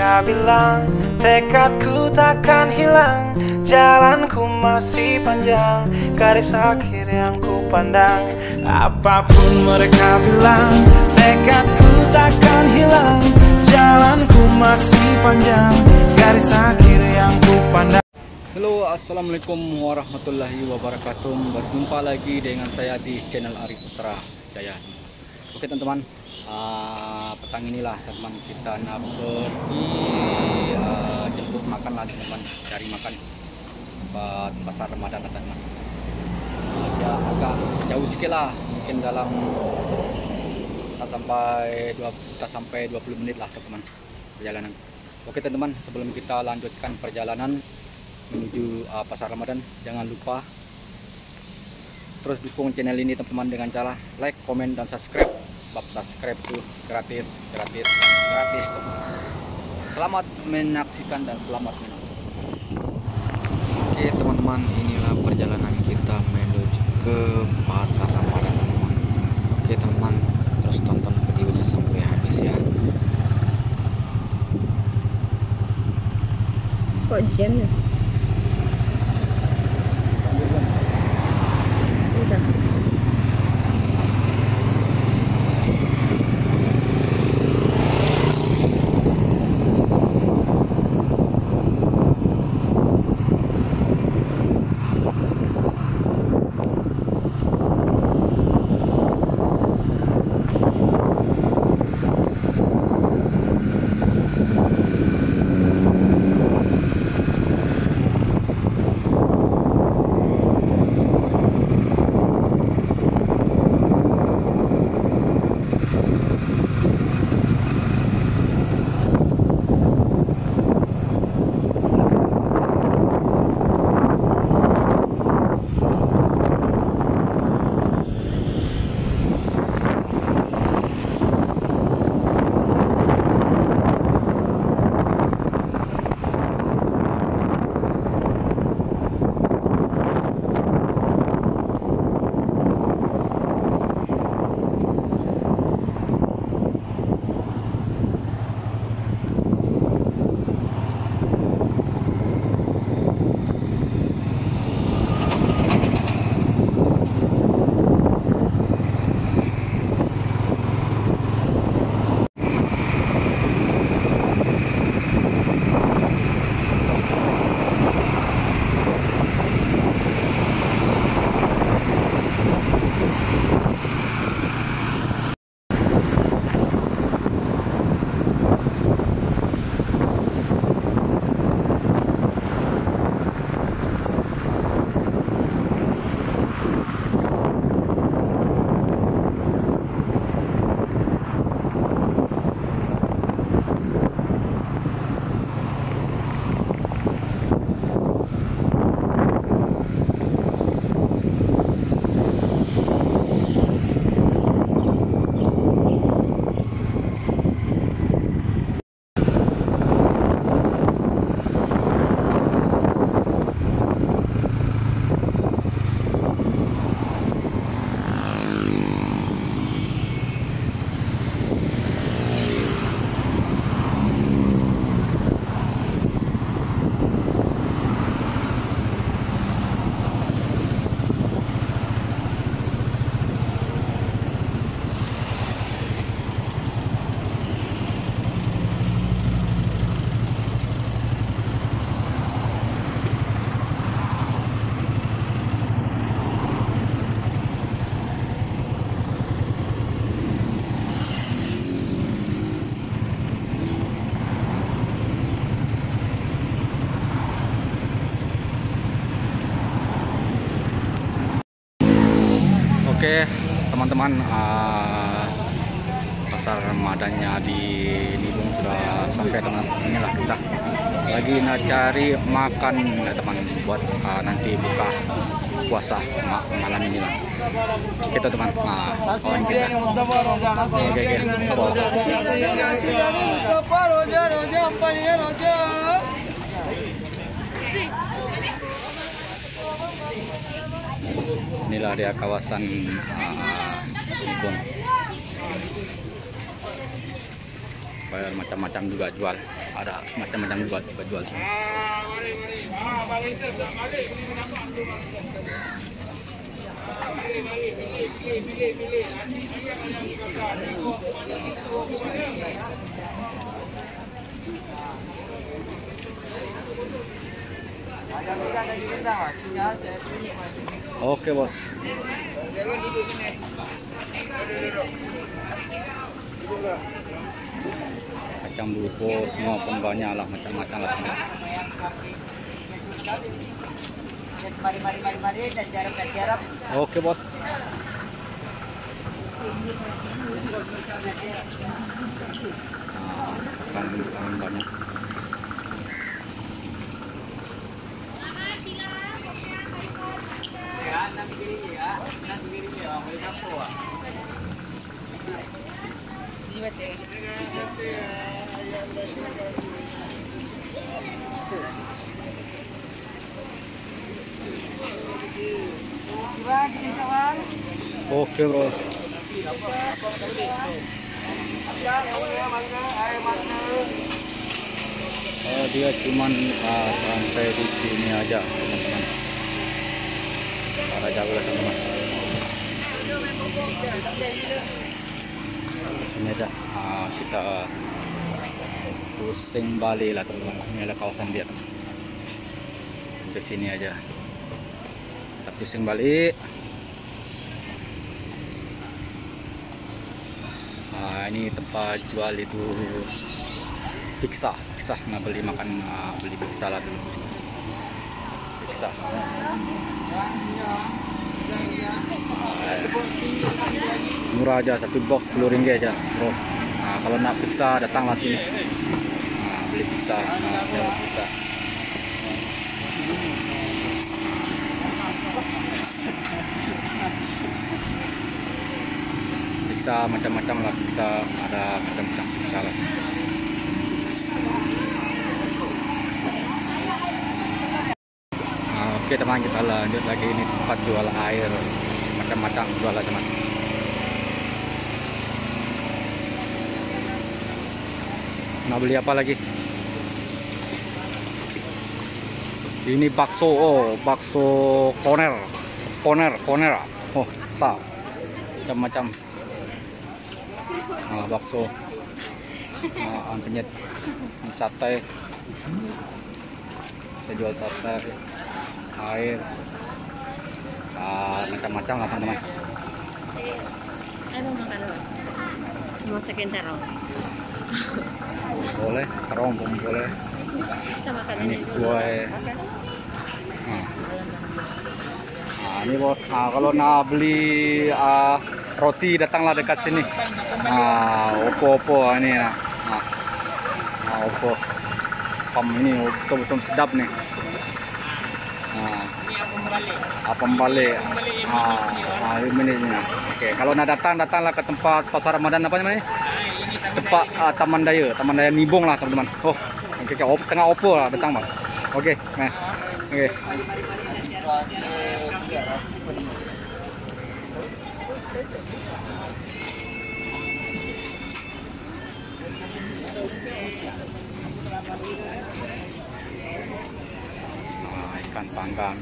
mereka bilang Tekadku takkan hilang Jalanku masih panjang Garis akhir yang ku pandang. Apa pun mereka bilang Tekadku takkan hilang Jalanku masih panjang Garis akhir yang ku pandang. Halo assalamualaikum warahmatullahi wabarakatuh. Berjumpa lagi dengan saya di channel Arif Putra Jaya Oke teman-teman uh, Petang inilah teman kita nak pergi uh, Jemput makan lah teman Cari makan. Buat pasar Ramadan teman. Uh, agak jauh sikit lah Mungkin dalam Tak sampai dua, tak sampai 20 menit lah teman Perjalanan. Oke teman-teman sebelum kita lanjutkan perjalanan menuju uh, pasar Ramadan jangan lupa terus dukung channel ini teman-teman dengan cara like, komen dan subscribe bab subscribe itu gratis gratis gratis teman selamat menyaksikan dan selamat menonton. Oke teman-teman inilah perjalanan kita menuju ke pasar Ramadan teman-teman. Oke teman-teman terus tonton videonya sampai habis ya. Kok jam ya? Oke teman-teman uh, pasar Ramadannya di Nibung sudah sampai teman inilah kita lagi nak cari makan ya, teman buat uh, nanti buka puasa ma malam ini lah kita teman nah, kawan kita oke oke dia kawasan uh, Nibung bayar macam-macam juga jual. Ada macam-macam buat buat jual. Sini. Oke bos. Kacang buko semua pun banyak lah macam-macam lah. Mari mari mari mari dan jarap dan jarap. Oke bos. Nah, kambing-kambing banyak. Oke bos. Oh, dia cuman uh, sampai di sini aja teman-teman. Para jago lah teman-teman. Di sini aja Ah, kita pusing Bali lah teman-teman. Ini adalah kawasan dia. Di sini aja. Pusing balik. Nah, ini tempat jual itu pizza, pizza nggak beli makan ah, beli pizza lah dulu. Pizza. Murah aja satu box 10 ringgit aja bro. Nah, kalau nak pizza datanglah sini. Nah, beli pizza, nah, jual pizza. Pizza macam-macam lah pizza ada macam-macam lah. Nah, Oke teman kita lanjut lagi ini tempat jual air macam-macam jual lah teman. Mau beli apa lagi? Ini bakso, oh bakso koner, koner, koner. Oh, sa, macam-macam. Nah, bakso, nah, penyet, ini sate, kita jual sate, air, ah, macam-macam lah teman-teman. Ano makan lo? Masakin taro. Boleh, terong pun boleh. Ini kue. Nah. Nah, ini bos. Nah, kalau nak beli ah, roti datanglah dekat sini. Nah, opo-opo ah, ini nah. Nah, nah opo. Pam ini betul-betul sedap nih. Nah, apa balik? Ah, ah, ini ini. Oke, kalau nak datang datanglah ke tempat pasar Ramadan apa namanya? Tempat ah, Taman Daya, Taman Daya Nibong lah teman-teman. Oh, oke, oke, op- tengah opo lah datang bang. Oke, nah, oke. Nah, ikan panggang.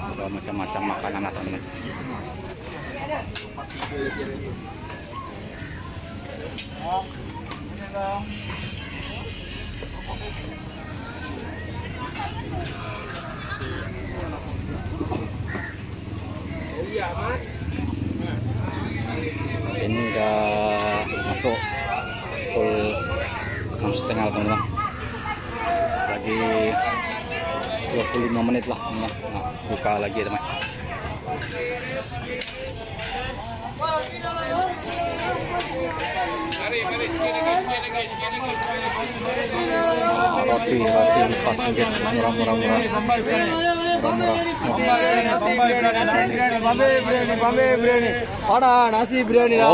Ada macam-macam makanan atau teman Thank you. Ini udah masuk pukul enam setengah teman-teman. Lagi 25 menit lah teman-teman. Nah, buka lagi ya, teman. Nah, roti roti lepas sedikit murah murah murah murah murah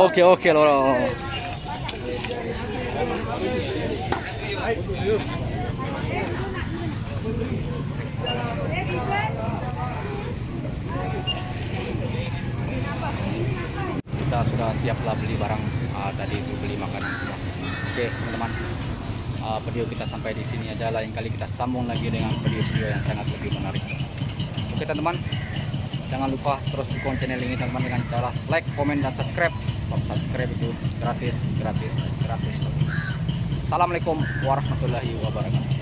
oke oke loh kita sudah siaplah beli barang uh, tadi itu beli makanan oke teman-teman. Uh, video kita sampai di sini aja. Lain kali kita sambung lagi dengan video-video yang sangat lebih menarik. Oke teman-teman. Jangan lupa terus dukung channel ini teman-teman dengan cara like, komen, dan subscribe. Kalau subscribe itu gratis, gratis, gratis. Assalamualaikum warahmatullahi wabarakatuh